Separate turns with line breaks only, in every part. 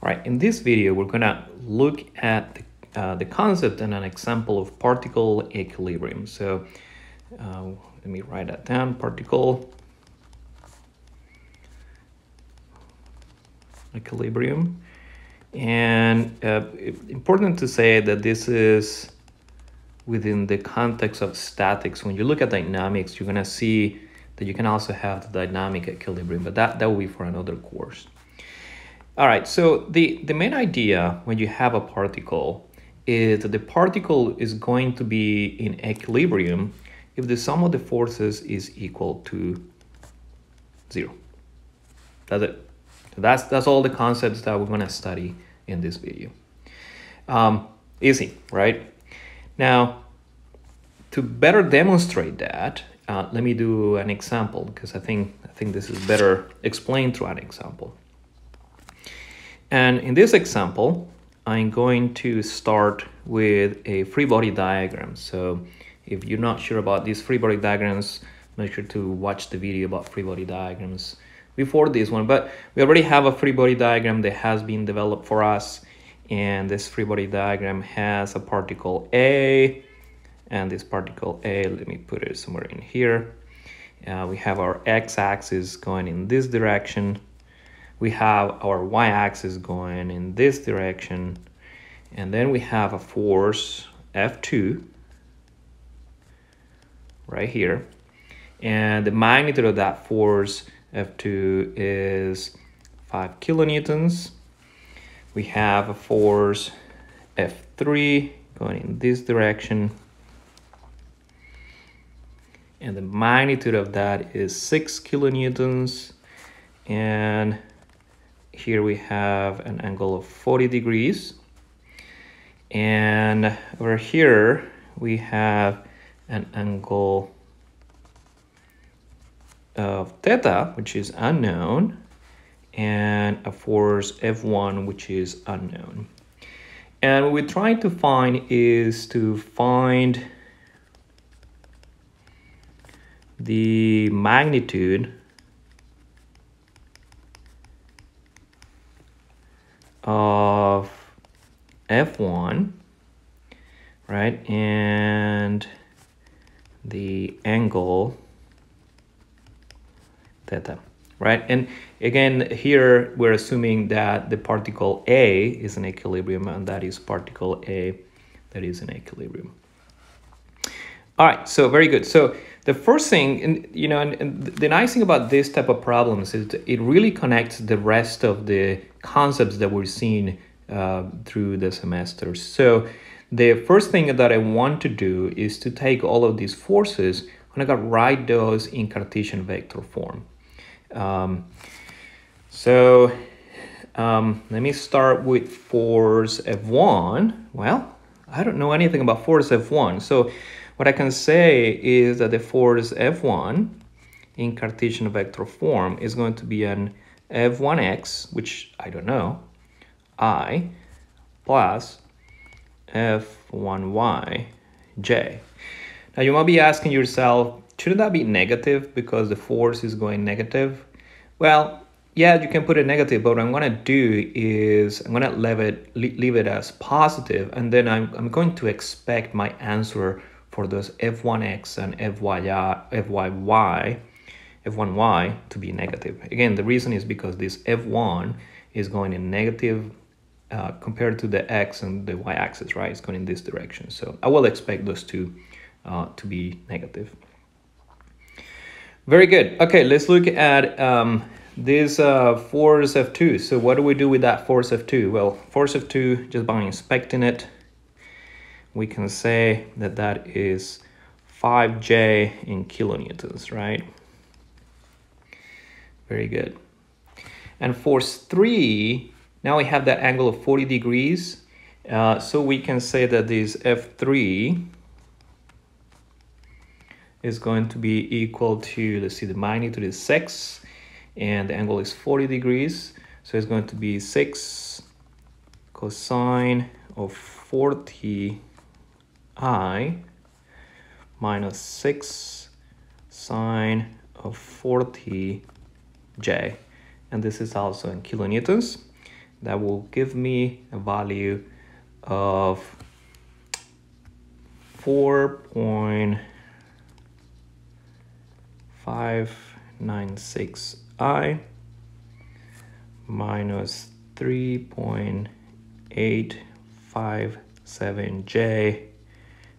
All right, in this video, we're gonna look at the, uh, the concept and an example of particle equilibrium. So uh, let me write that down, particle equilibrium. And uh, important to say that this is within the context of statics. When you look at dynamics, you're gonna see that you can also have the dynamic equilibrium, but that, that will be for another course. All right, so the, the main idea when you have a particle is that the particle is going to be in equilibrium if the sum of the forces is equal to zero. That's it. So that's, that's all the concepts that we're gonna study in this video. Um, easy, right? Now, to better demonstrate that, uh, let me do an example because I think, I think this is better explained through an example. And in this example, I'm going to start with a free body diagram. So if you're not sure about these free body diagrams, make sure to watch the video about free body diagrams before this one. But we already have a free body diagram that has been developed for us. And this free body diagram has a particle A. And this particle A, let me put it somewhere in here. Uh, we have our x-axis going in this direction we have our y-axis going in this direction and then we have a force F2 right here. And the magnitude of that force F2 is 5 kilonewtons. We have a force F3 going in this direction. And the magnitude of that is 6 kilonewtons. And here we have an angle of 40 degrees. And over here we have an angle of theta which is unknown and a force F1 which is unknown. And what we're trying to find is to find the magnitude of f1 right? And the angle theta right? And again here we're assuming that the particle a is in equilibrium and that is particle a that is in equilibrium. All right so very good. So the first thing and you know and, and the nice thing about this type of problems is it really connects the rest of the concepts that we're seeing uh, through the semester. So the first thing that I want to do is to take all of these forces and I got write those in Cartesian vector form. Um, so um, let me start with force F1. Well, I don't know anything about force F1. So what I can say is that the force F1 in Cartesian vector form is going to be an f1x, which I don't know, i, plus f1y, j. Now you might be asking yourself, shouldn't that be negative because the force is going negative? Well, yeah, you can put a negative, but what I'm gonna do is I'm gonna leave it, leave it as positive, and then I'm, I'm going to expect my answer for those f1x and fyi, uh, fyy f1y to be negative. Again, the reason is because this f1 is going in negative uh, compared to the x and the y-axis, right? It's going in this direction. So I will expect those two uh, to be negative. Very good. Okay, let's look at um, this uh, force F2. So what do we do with that force F2? Well, force F2, just by inspecting it, we can say that that is 5J in kilonewtons, right? Very good. And force 3, now we have that angle of 40 degrees. Uh, so we can say that this F3 is going to be equal to, let's see, the magnitude is 6 and the angle is 40 degrees. So it's going to be 6 cosine of 40 i minus 6 sine of 40 J. And this is also in kilonewtons. that will give me a value of 4.596i minus 3.857j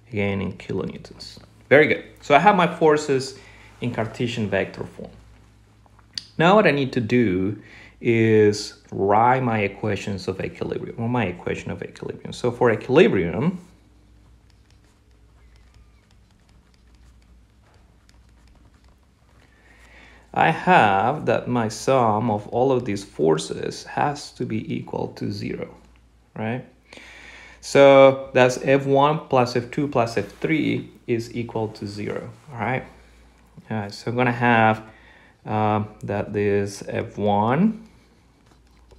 again in kilonewtons. Very good. So I have my forces in Cartesian vector form. Now what I need to do is write my equations of equilibrium, or my equation of equilibrium. So for equilibrium, I have that my sum of all of these forces has to be equal to zero, right? So that's F1 plus F2 plus F3 is equal to zero, all right? All right, so I'm gonna have uh, that is F1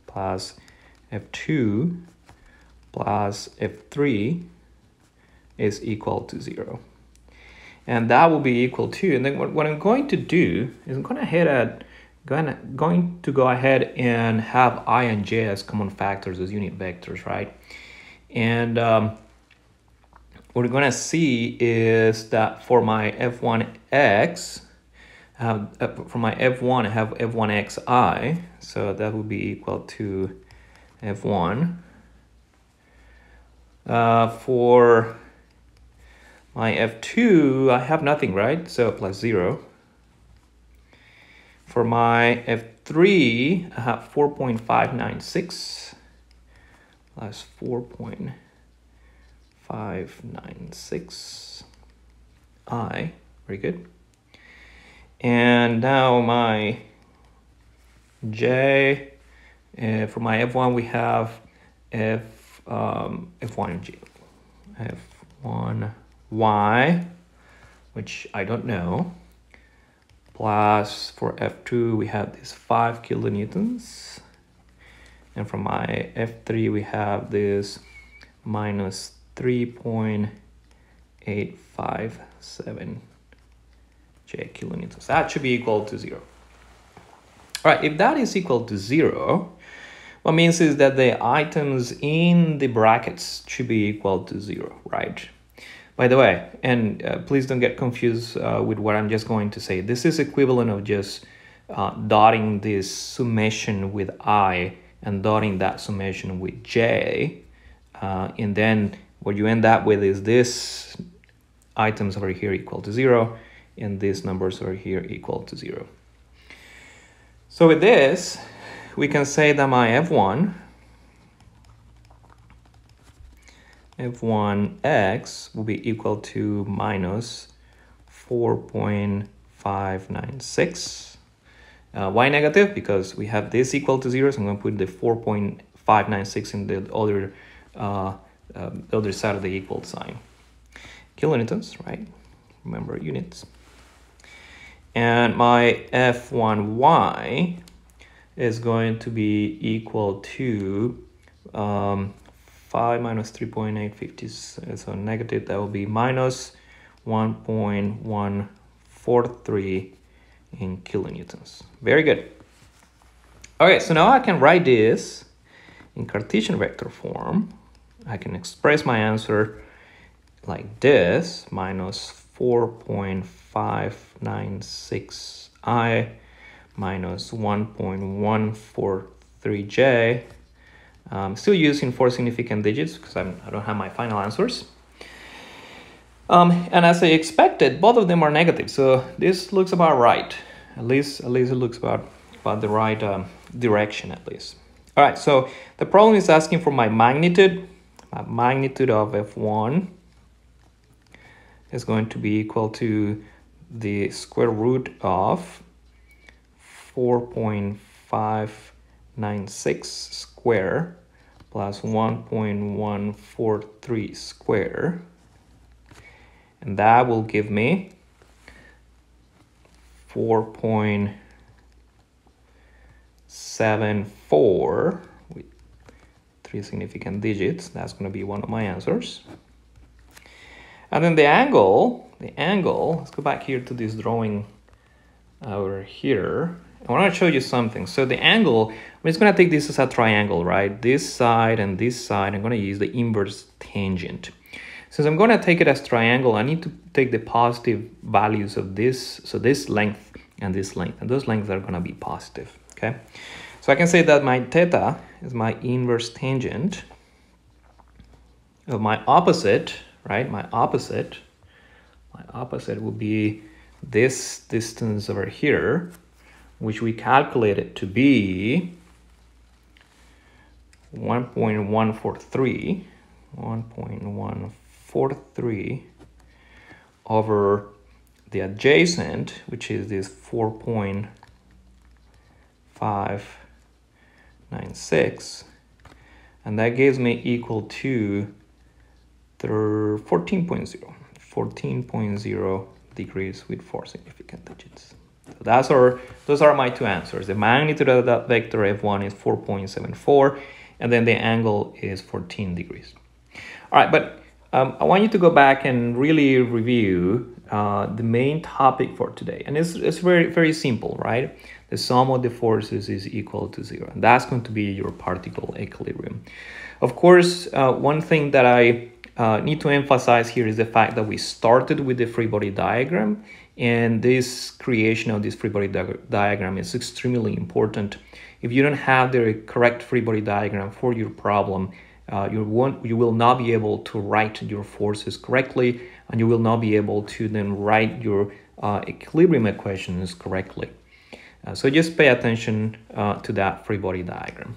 plus F2 plus F3 is equal to zero. And that will be equal to, and then what, what I'm going to do is I'm gonna head at going going to go ahead and have i and j as common factors as unit vectors, right? And um, what we're gonna see is that for my f1x, have, uh, for my f1, I have f1xi, so that would be equal to f1. Uh, for my f2, I have nothing, right? So plus 0. For my f3, I have 4.596 plus 4.596 i. Very good. And now my j, uh, for my f1 we have f um, f1g, f1y, which I don't know, plus for f2 we have this 5 kilonewtons, and for my f3 we have this minus 3.857 j kilonewtons. That should be equal to zero. All right, if that is equal to zero, what means is that the items in the brackets should be equal to zero, right? By the way, and uh, please don't get confused uh, with what I'm just going to say. This is equivalent of just uh, dotting this summation with i and dotting that summation with j. Uh, and then what you end up with is this items over here equal to zero and these numbers over here equal to zero. So with this, we can say that my f1 f1x will be equal to minus 4.596. Uh, why negative? Because we have this equal to zero, so I'm going to put the 4.596 in the other, uh, uh, the other side of the equal sign. Kilonewtons, right? Remember units. And my f1y is going to be equal to um, 5 minus 3.850, so negative, that will be minus 1.143 in kilonewtons. Very good. Okay, so now I can write this in Cartesian vector form. I can express my answer like this, minus 4.596i minus 1.143j. I'm still using four significant digits because I'm, I don't have my final answers. Um, and as I expected, both of them are negative, so this looks about right. At least, at least it looks about, about the right um, direction, at least. All right, so the problem is asking for my magnitude, my magnitude of f1 is going to be equal to the square root of 4.596 square plus 1.143 square. And that will give me 4.74 with three significant digits. That's going to be one of my answers and then the angle, the angle, let's go back here to this drawing over here. I want to show you something. So the angle, I'm just going to take this as a triangle, right? This side and this side, I'm going to use the inverse tangent. Since I'm going to take it as triangle, I need to take the positive values of this, so this length and this length, and those lengths are going to be positive, okay? So I can say that my theta is my inverse tangent of my opposite, right? My opposite, my opposite will be this distance over here, which we calculated to be 1.143, 1.143 over the adjacent, which is this 4.596, and that gives me equal to 14.0, 14.0 degrees with four significant digits. So that's our, those are my two answers. The magnitude of that vector F1 is 4.74, and then the angle is 14 degrees. All right, but um, I want you to go back and really review uh, the main topic for today. And it's, it's very, very simple, right? The sum of the forces is equal to zero. And that's going to be your particle equilibrium. Of course, uh, one thing that I uh, need to emphasize here is the fact that we started with the free body diagram and this creation of this free body di diagram is extremely important. If you don't have the correct free body diagram for your problem, uh, you, won't, you will not be able to write your forces correctly and you will not be able to then write your uh, equilibrium equations correctly. Uh, so just pay attention uh, to that free body diagram.